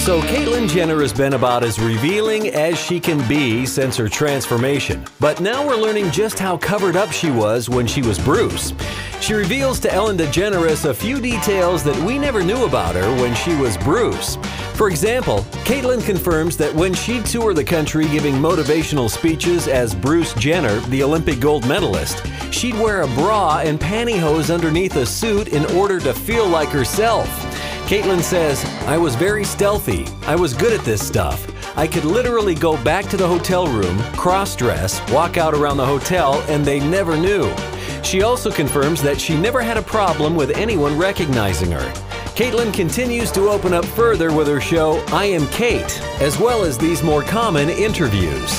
So, Caitlyn Jenner has been about as revealing as she can be since her transformation. But now we're learning just how covered up she was when she was Bruce. She reveals to Ellen DeGeneres a few details that we never knew about her when she was Bruce. For example, Caitlyn confirms that when she toured the country giving motivational speeches as Bruce Jenner, the Olympic gold medalist, she'd wear a bra and pantyhose underneath a suit in order to feel like herself. Caitlyn says, I was very stealthy. I was good at this stuff. I could literally go back to the hotel room, cross dress, walk out around the hotel, and they never knew. She also confirms that she never had a problem with anyone recognizing her. Caitlyn continues to open up further with her show I Am Cait, as well as these more common interviews.